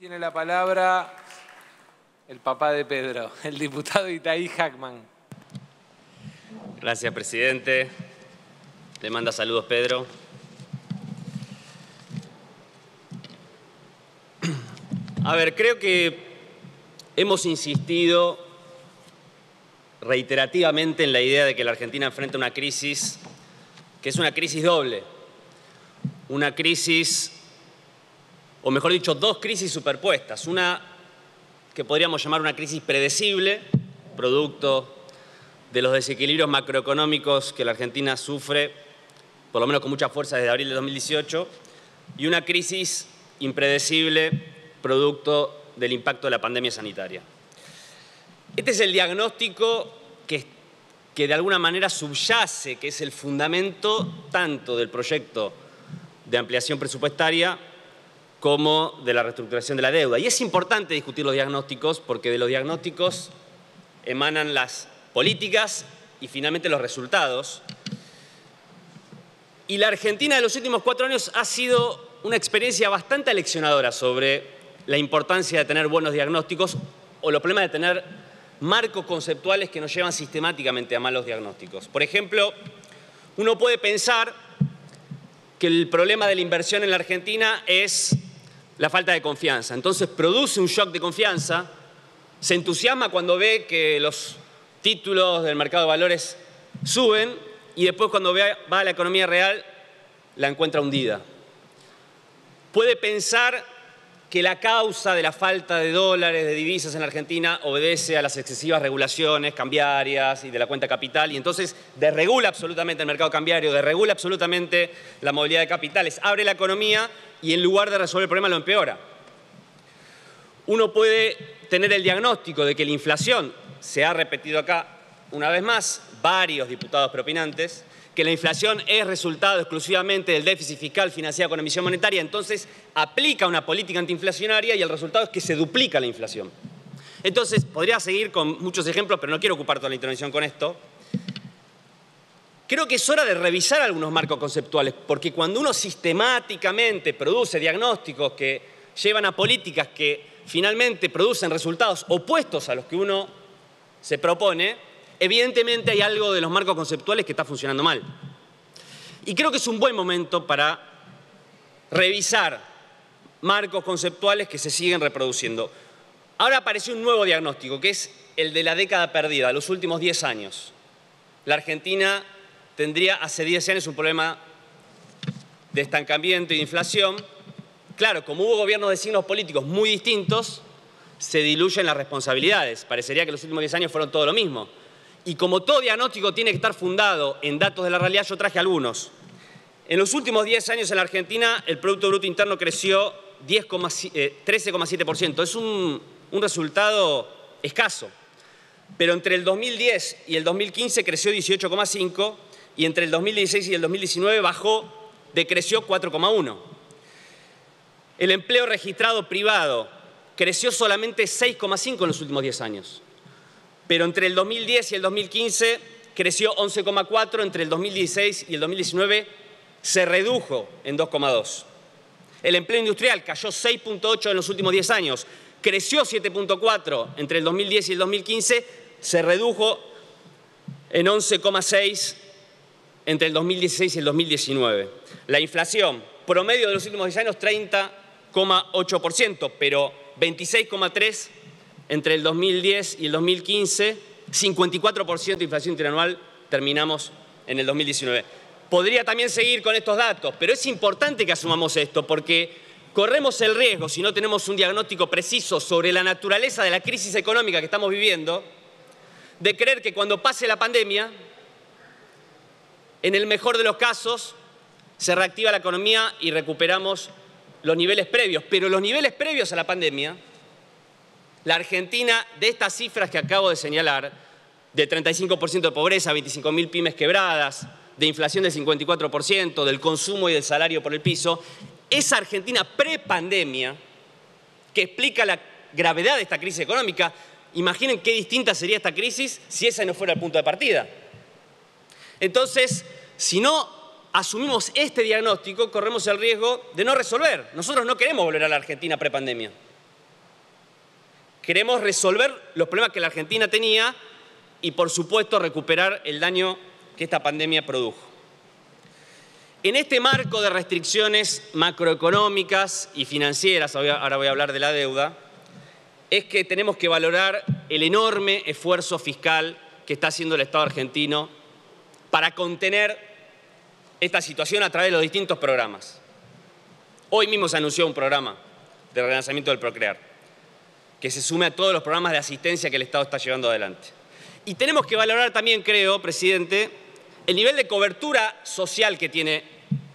Tiene la palabra el papá de Pedro, el diputado Itaí Hackman. Gracias, presidente. Le manda saludos, Pedro. A ver, creo que hemos insistido reiterativamente en la idea de que la Argentina enfrenta una crisis que es una crisis doble. Una crisis, o mejor dicho, dos crisis superpuestas. Una que podríamos llamar una crisis predecible, producto de los desequilibrios macroeconómicos que la Argentina sufre, por lo menos con mucha fuerza desde abril de 2018, y una crisis impredecible, producto del impacto de la pandemia sanitaria. Este es el diagnóstico que, que de alguna manera subyace, que es el fundamento tanto del proyecto de ampliación presupuestaria como de la reestructuración de la deuda. Y es importante discutir los diagnósticos porque de los diagnósticos emanan las políticas y finalmente los resultados. Y la Argentina de los últimos cuatro años ha sido una experiencia bastante aleccionadora sobre la importancia de tener buenos diagnósticos o los problemas de tener marcos conceptuales que nos llevan sistemáticamente a malos diagnósticos. Por ejemplo, uno puede pensar que el problema de la inversión en la Argentina es la falta de confianza. Entonces produce un shock de confianza, se entusiasma cuando ve que los títulos del mercado de valores suben y después cuando va a la economía real la encuentra hundida. Puede pensar que la causa de la falta de dólares, de divisas en la Argentina, obedece a las excesivas regulaciones cambiarias y de la cuenta capital, y entonces desregula absolutamente el mercado cambiario, desregula absolutamente la movilidad de capitales, abre la economía y en lugar de resolver el problema lo empeora. Uno puede tener el diagnóstico de que la inflación, se ha repetido acá una vez más, varios diputados propinantes, que la inflación es resultado exclusivamente del déficit fiscal financiado con emisión monetaria, entonces aplica una política antiinflacionaria y el resultado es que se duplica la inflación. Entonces, podría seguir con muchos ejemplos, pero no quiero ocupar toda la intervención con esto. Creo que es hora de revisar algunos marcos conceptuales, porque cuando uno sistemáticamente produce diagnósticos que llevan a políticas que finalmente producen resultados opuestos a los que uno se propone, evidentemente hay algo de los marcos conceptuales que está funcionando mal. Y creo que es un buen momento para revisar marcos conceptuales que se siguen reproduciendo. Ahora apareció un nuevo diagnóstico, que es el de la década perdida, los últimos 10 años. La Argentina tendría hace 10 años un problema de estancamiento y de inflación. Claro, como hubo gobiernos de signos políticos muy distintos, se diluyen las responsabilidades. Parecería que los últimos 10 años fueron todo lo mismo. Y como todo diagnóstico tiene que estar fundado en datos de la realidad, yo traje algunos. En los últimos 10 años en la Argentina el Producto Bruto Interno creció 13,7%. Eh, es un, un resultado escaso. Pero entre el 2010 y el 2015 creció 18,5% y entre el 2016 y el 2019 bajó, decreció 4,1%. El empleo registrado privado creció solamente 6,5% en los últimos 10 años pero entre el 2010 y el 2015 creció 11,4, entre el 2016 y el 2019 se redujo en 2,2. El empleo industrial cayó 6,8 en los últimos 10 años, creció 7,4 entre el 2010 y el 2015, se redujo en 11,6 entre el 2016 y el 2019. La inflación promedio de los últimos 10 años 30,8%, pero 26,3 entre el 2010 y el 2015, 54% de inflación interanual, terminamos en el 2019. Podría también seguir con estos datos, pero es importante que asumamos esto porque corremos el riesgo, si no tenemos un diagnóstico preciso sobre la naturaleza de la crisis económica que estamos viviendo, de creer que cuando pase la pandemia, en el mejor de los casos, se reactiva la economía y recuperamos los niveles previos. Pero los niveles previos a la pandemia la Argentina, de estas cifras que acabo de señalar, de 35% de pobreza, 25.000 pymes quebradas, de inflación del 54%, del consumo y del salario por el piso, esa Argentina prepandemia, que explica la gravedad de esta crisis económica, imaginen qué distinta sería esta crisis si ese no fuera el punto de partida. Entonces, si no asumimos este diagnóstico, corremos el riesgo de no resolver. Nosotros no queremos volver a la Argentina prepandemia. Queremos resolver los problemas que la Argentina tenía y, por supuesto, recuperar el daño que esta pandemia produjo. En este marco de restricciones macroeconómicas y financieras, ahora voy a hablar de la deuda, es que tenemos que valorar el enorme esfuerzo fiscal que está haciendo el Estado argentino para contener esta situación a través de los distintos programas. Hoy mismo se anunció un programa de relanzamiento del Procrear, que se sume a todos los programas de asistencia que el Estado está llevando adelante. Y tenemos que valorar también, creo, presidente, el nivel de cobertura social que tiene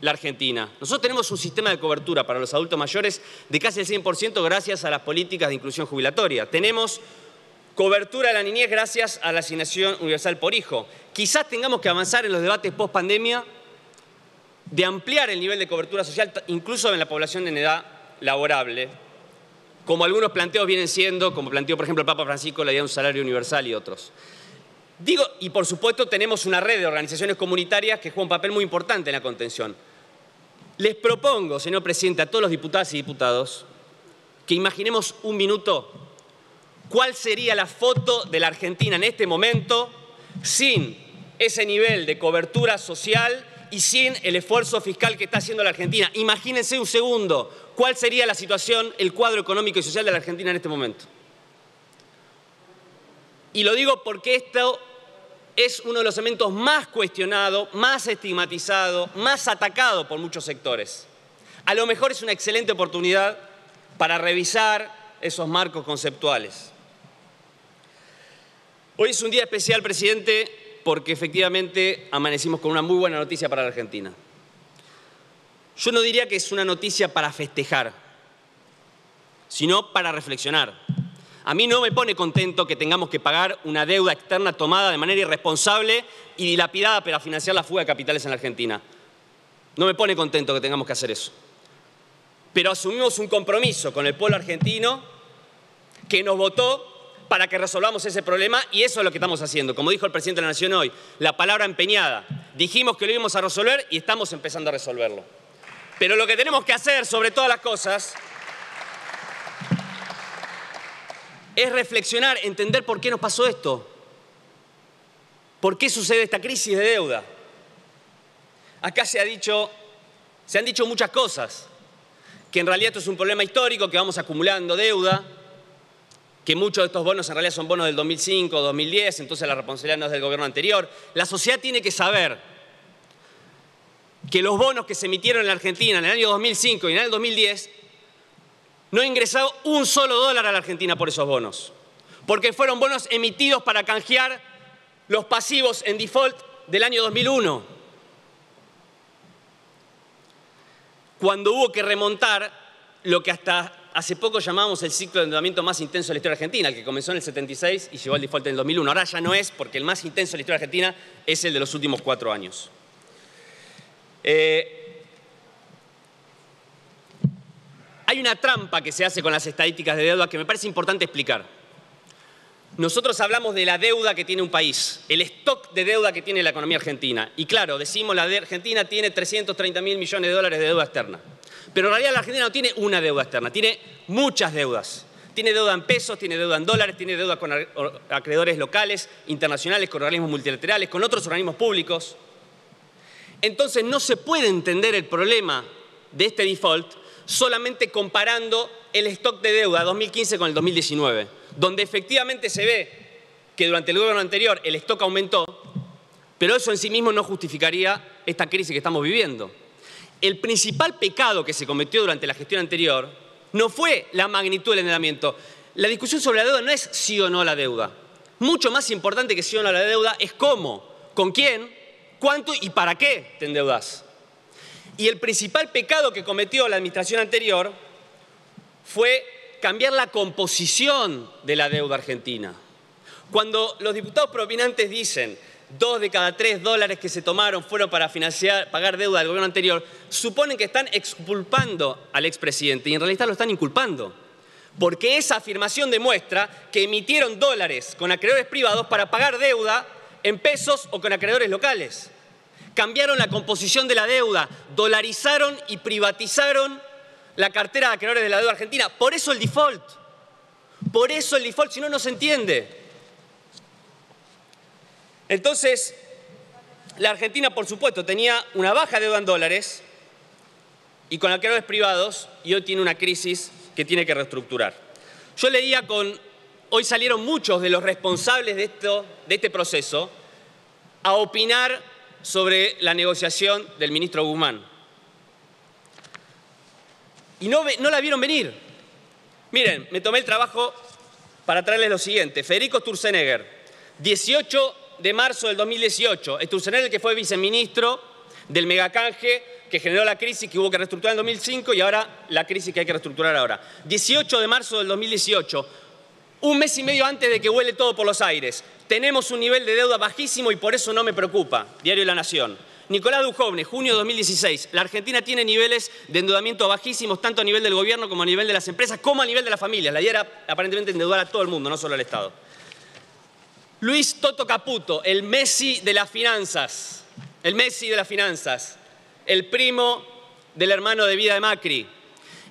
la Argentina. Nosotros tenemos un sistema de cobertura para los adultos mayores de casi el 100% gracias a las políticas de inclusión jubilatoria. Tenemos cobertura de la niñez gracias a la asignación universal por hijo. Quizás tengamos que avanzar en los debates post pandemia de ampliar el nivel de cobertura social incluso en la población en edad laborable, como algunos planteos vienen siendo, como planteó por ejemplo el Papa Francisco la idea de un salario universal y otros. Digo, y por supuesto tenemos una red de organizaciones comunitarias que juega un papel muy importante en la contención. Les propongo, señor presidente, a todos los diputados y diputados, que imaginemos un minuto cuál sería la foto de la Argentina en este momento sin ese nivel de cobertura social y sin el esfuerzo fiscal que está haciendo la Argentina. Imagínense un segundo cuál sería la situación, el cuadro económico y social de la Argentina en este momento. Y lo digo porque esto es uno de los elementos más cuestionados, más estigmatizados, más atacados por muchos sectores. A lo mejor es una excelente oportunidad para revisar esos marcos conceptuales. Hoy es un día especial, presidente, porque efectivamente amanecimos con una muy buena noticia para la Argentina. Yo no diría que es una noticia para festejar, sino para reflexionar. A mí no me pone contento que tengamos que pagar una deuda externa tomada de manera irresponsable y dilapidada para financiar la fuga de capitales en la Argentina. No me pone contento que tengamos que hacer eso. Pero asumimos un compromiso con el pueblo argentino que nos votó para que resolvamos ese problema y eso es lo que estamos haciendo. Como dijo el presidente de la Nación hoy, la palabra empeñada. Dijimos que lo íbamos a resolver y estamos empezando a resolverlo. Pero lo que tenemos que hacer, sobre todas las cosas, es reflexionar, entender por qué nos pasó esto. ¿Por qué sucede esta crisis de deuda? Acá se ha dicho, se han dicho muchas cosas, que en realidad esto es un problema histórico, que vamos acumulando deuda, que muchos de estos bonos en realidad son bonos del 2005, 2010, entonces la responsabilidad no es del gobierno anterior. La sociedad tiene que saber que los bonos que se emitieron en la Argentina en el año 2005 y en el 2010 no ha ingresado un solo dólar a la Argentina por esos bonos, porque fueron bonos emitidos para canjear los pasivos en default del año 2001. Cuando hubo que remontar lo que hasta hace poco llamábamos el ciclo de endeudamiento más intenso de la historia argentina, el que comenzó en el 76 y llegó al default en el 2001. Ahora ya no es, porque el más intenso de la historia argentina es el de los últimos cuatro años. Eh, hay una trampa que se hace con las estadísticas de deuda que me parece importante explicar. Nosotros hablamos de la deuda que tiene un país, el stock de deuda que tiene la economía argentina. Y claro, decimos la de Argentina tiene 330 mil millones de dólares de deuda externa. Pero en realidad la Argentina no tiene una deuda externa, tiene muchas deudas. Tiene deuda en pesos, tiene deuda en dólares, tiene deuda con acreedores locales, internacionales, con organismos multilaterales, con otros organismos públicos. Entonces no se puede entender el problema de este default solamente comparando el stock de deuda 2015 con el 2019, donde efectivamente se ve que durante el gobierno anterior el stock aumentó, pero eso en sí mismo no justificaría esta crisis que estamos viviendo. El principal pecado que se cometió durante la gestión anterior no fue la magnitud del endeudamiento. La discusión sobre la deuda no es sí o no la deuda. Mucho más importante que sí o no la deuda es cómo, con quién, cuánto y para qué te endeudas. Y el principal pecado que cometió la administración anterior fue cambiar la composición de la deuda argentina. Cuando los diputados propinantes dicen dos de cada tres dólares que se tomaron fueron para financiar, pagar deuda del gobierno anterior, suponen que están exculpando al expresidente y en realidad lo están inculpando. Porque esa afirmación demuestra que emitieron dólares con acreedores privados para pagar deuda en pesos o con acreedores locales cambiaron la composición de la deuda, dolarizaron y privatizaron la cartera de acreedores de la deuda argentina. Por eso el default. por eso el default, si no, no se entiende. Entonces, la Argentina, por supuesto, tenía una baja deuda en dólares y con acreedores privados y hoy tiene una crisis que tiene que reestructurar. Yo leía con, hoy salieron muchos de los responsables de, esto, de este proceso a opinar sobre la negociación del ministro Guzmán. Y no, la vieron venir. Miren, me tomé el trabajo para traerles lo siguiente. Federico Sturzenegger, 18 de marzo del 2018. Sturzenegger, que fue viceministro del megacanje que generó la crisis que hubo que reestructurar en 2005 y ahora la crisis que hay que reestructurar ahora. 18 de marzo del 2018, un mes y medio antes de que huele todo por los aires. Tenemos un nivel de deuda bajísimo y por eso no me preocupa. Diario La Nación. Nicolás Dujovne, junio de 2016. La Argentina tiene niveles de endeudamiento bajísimos, tanto a nivel del gobierno como a nivel de las empresas, como a nivel de las familias. La idea era aparentemente endeudar a todo el mundo, no solo al Estado. Luis Toto Caputo, el Messi de las finanzas. El Messi de las finanzas. El primo del hermano de vida de Macri.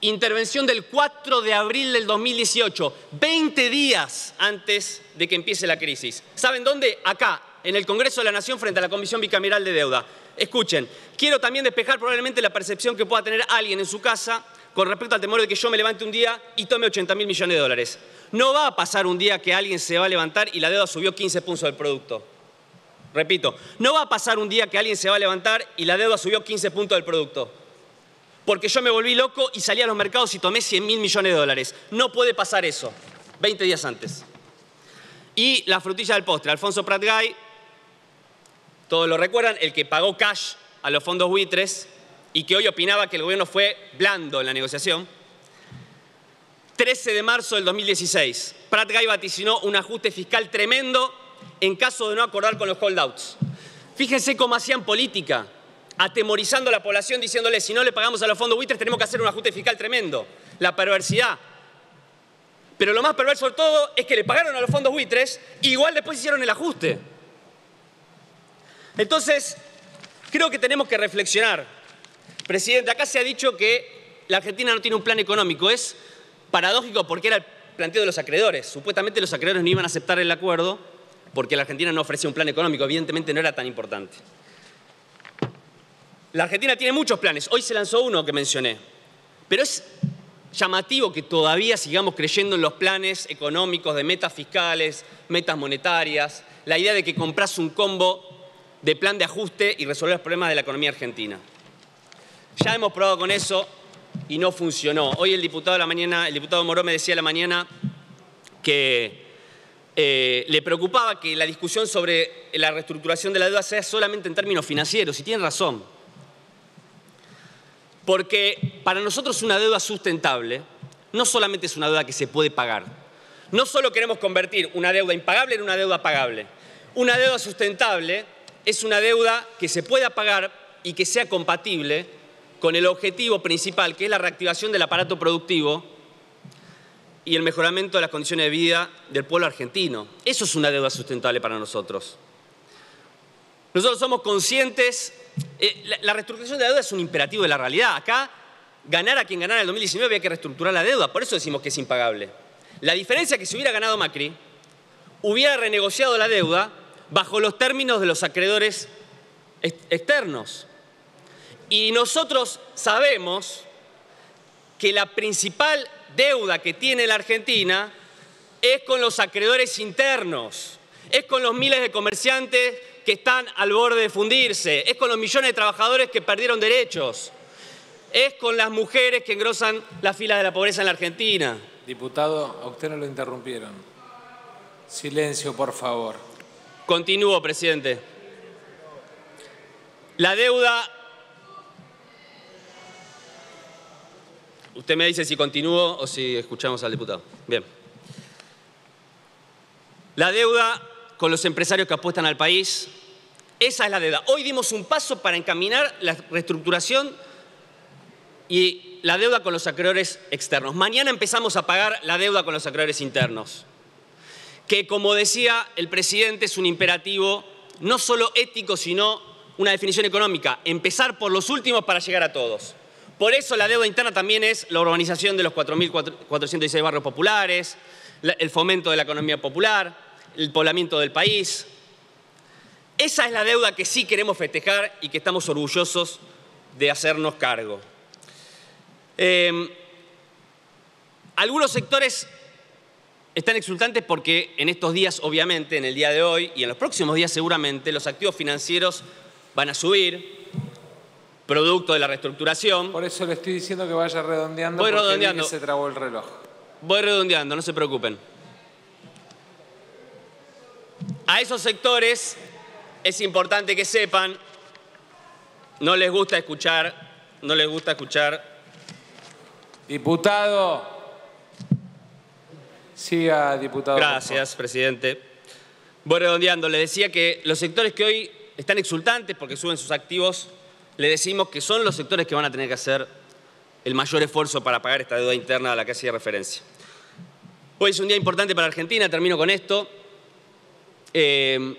Intervención del 4 de abril del 2018, 20 días antes de que empiece la crisis. ¿Saben dónde? Acá, en el Congreso de la Nación frente a la Comisión Bicameral de Deuda. Escuchen, quiero también despejar probablemente la percepción que pueda tener alguien en su casa con respecto al temor de que yo me levante un día y tome 80 mil millones de dólares. No va a pasar un día que alguien se va a levantar y la deuda subió 15 puntos del producto. Repito, no va a pasar un día que alguien se va a levantar y la deuda subió 15 puntos del producto. Porque yo me volví loco y salí a los mercados y tomé 100 mil millones de dólares. No puede pasar eso. 20 días antes. Y la frutilla del postre, Alfonso Pratgay, todos lo recuerdan, el que pagó cash a los fondos buitres y que hoy opinaba que el gobierno fue blando en la negociación. 13 de marzo del 2016, Prat Guy vaticinó un ajuste fiscal tremendo en caso de no acordar con los holdouts. Fíjense cómo hacían política, atemorizando a la población, diciéndole, si no le pagamos a los fondos buitres tenemos que hacer un ajuste fiscal tremendo. La perversidad. Pero lo más perverso de todo es que le pagaron a los fondos buitres, igual después hicieron el ajuste. Entonces, creo que tenemos que reflexionar. Presidente, acá se ha dicho que la Argentina no tiene un plan económico. Es paradójico porque era el planteo de los acreedores. Supuestamente los acreedores no iban a aceptar el acuerdo porque la Argentina no ofrecía un plan económico. Evidentemente no era tan importante. La Argentina tiene muchos planes. Hoy se lanzó uno que mencioné. Pero es llamativo que todavía sigamos creyendo en los planes económicos de metas fiscales, metas monetarias, la idea de que compras un combo de plan de ajuste y resolver los problemas de la economía argentina. Ya hemos probado con eso y no funcionó. Hoy el diputado de la mañana, el diputado Moró me decía a la mañana que eh, le preocupaba que la discusión sobre la reestructuración de la deuda sea solamente en términos financieros, y tiene razón. Porque para nosotros una deuda sustentable no solamente es una deuda que se puede pagar. No solo queremos convertir una deuda impagable en una deuda pagable. Una deuda sustentable es una deuda que se pueda pagar y que sea compatible con el objetivo principal, que es la reactivación del aparato productivo y el mejoramiento de las condiciones de vida del pueblo argentino. Eso es una deuda sustentable para nosotros. Nosotros somos conscientes, eh, la, reestructuración de la deuda es un imperativo de la realidad. Acá, ganar a quien ganara en el 2019 había que reestructurar la deuda, por eso decimos que es impagable. La diferencia es que si hubiera ganado Macri, hubiera renegociado la deuda bajo los términos de los acreedores externos. Y nosotros sabemos que la principal deuda que tiene la Argentina es con los acreedores internos, es con los miles de comerciantes que están al borde de fundirse, es con los millones de trabajadores que perdieron derechos, es con las mujeres que engrosan la fila de la pobreza en la Argentina. Diputado, a usted no lo interrumpieron. Silencio, por favor. Continúo, presidente. La deuda... Usted me dice si continúo o si escuchamos al diputado. Bien. La deuda con los empresarios que apuestan al país, esa es la deuda. Hoy dimos un paso para encaminar la reestructuración y la deuda con los acreedores externos. Mañana empezamos a pagar la deuda con los acreedores internos que como decía el presidente es un imperativo no solo ético, sino una definición económica, empezar por los últimos para llegar a todos. Por eso la deuda interna también es la urbanización de los 4.416 barrios populares, el fomento de la economía popular, el poblamiento del país. Esa es la deuda que sí queremos festejar y que estamos orgullosos de hacernos cargo. Em, algunos sectores están exultantes porque en estos días, obviamente, en el día de hoy y en los próximos días seguramente, los activos financieros van a subir, producto de la reestructuración. Por eso le estoy diciendo que vaya redondeando. Voy redondeando. se trabó el reloj. Voy redondeando, no se preocupen. A esos sectores es importante que sepan, no les gusta escuchar, no les gusta escuchar. Diputado. Siga, diputado. Gracias, presidente. Voy redondeando. Le decía que los sectores que hoy están exultantes porque suben sus activos, le decimos que son los sectores que van a tener que hacer el mayor esfuerzo para pagar esta deuda interna a la que hacía referencia. Hoy es un día importante para Argentina, termino con esto. Eh,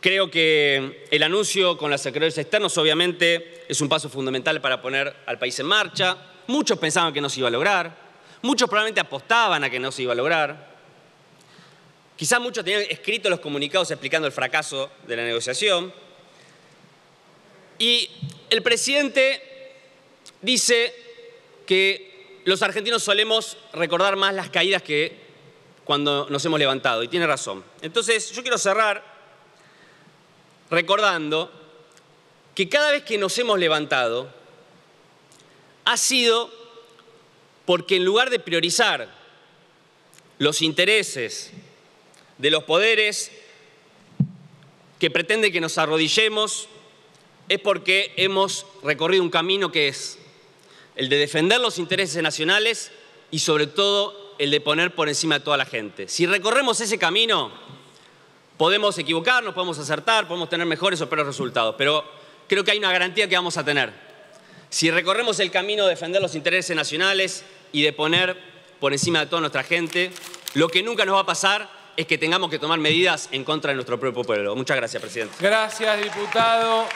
creo que el anuncio con las acreedores externos obviamente es un paso fundamental para poner al país en marcha. Muchos pensaban que no se iba a lograr. Muchos probablemente apostaban a que no se iba a lograr. Quizás muchos tenían escritos los comunicados explicando el fracaso de la negociación. Y el presidente dice que los argentinos solemos recordar más las caídas que cuando nos hemos levantado, y tiene razón. Entonces, yo quiero cerrar recordando que cada vez que nos hemos levantado ha sido porque en lugar de priorizar los intereses de los poderes que pretenden que nos arrodillemos, es porque hemos recorrido un camino que es el de defender los intereses nacionales y sobre todo el de poner por encima de toda la gente. Si recorremos ese camino, podemos equivocarnos, podemos acertar, podemos tener mejores o peores resultados, pero creo que hay una garantía que vamos a tener. Si recorremos el camino de defender los intereses nacionales y de poner por encima de toda nuestra gente, lo que nunca nos va a pasar es que tengamos que tomar medidas en contra de nuestro propio pueblo. Muchas gracias, presidente. Gracias, diputado.